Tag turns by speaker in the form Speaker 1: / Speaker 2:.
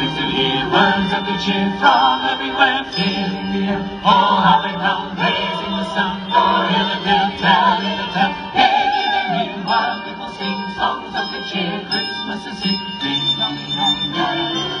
Speaker 1: You hear words of good cheer from everywhere, filling the air, oh how they come, raising the sound, o'er hill and dale, telling the tale, gayly they ring, while people sing songs of good cheer. Christmas is here, ding dong